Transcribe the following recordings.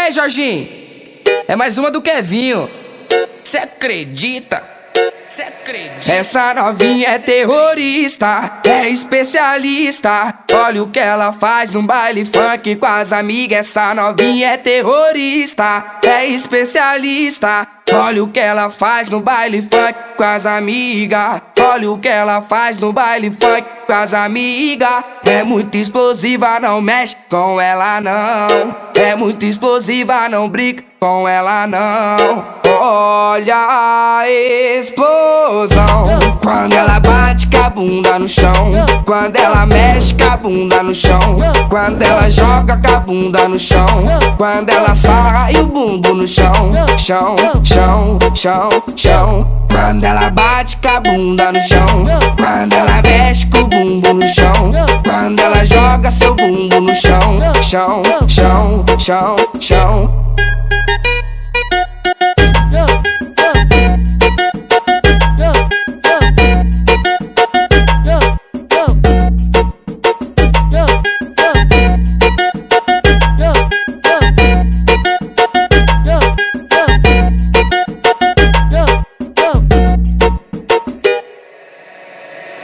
aí, Jorginho? É mais uma do Kevinho. Cê acredita? Cê acredita? Essa novinha é terrorista, é especialista. Olha o que ela faz no baile funk com as amigas. Essa novinha é terrorista, é especialista. Olha o que ela faz no baile funk com as amigas. Olha o que ela faz no baile funk com as amigas. É muito explosiva, não mexe com ela não. É muito explosiva, não brinca com ela não. Olha a explosão quando ela bate com a bunda no chão. Quando ela mexe com a bunda no chão. Quando ela joga com a bunda no chão. Quando ela sarra e o bumbo no chão. Chão, chão, chão, chão. Quando ela bate com a bunda no chão. Quando ela mexe com o bumbo no chão. Quando ela joga seu bumbo no chão. Chão, chão, chão, chão.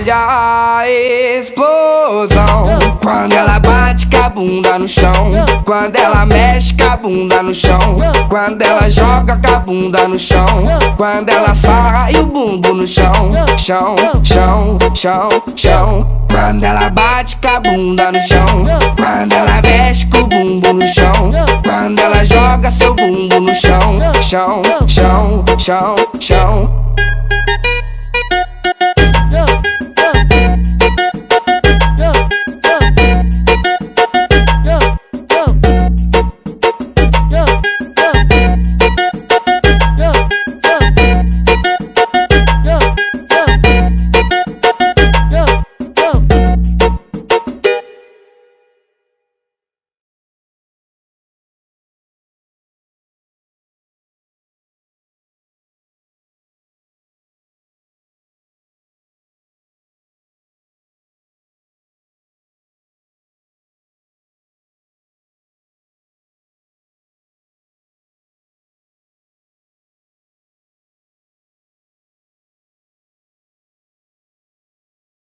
Olha a explosão. Quando ela bate com a bunda no chão. Quando ela mexe com a bunda no chão. Quando ela joga com a bunda no chão. Quando ela sarra e o bumbo no chão. Chão, chão, chão, chão. Quando ela bate com a bunda no chão. Quando ela mexe com o bumbo no chão. Quando ela joga seu bumbo no chão. Chão, chão, chão, chão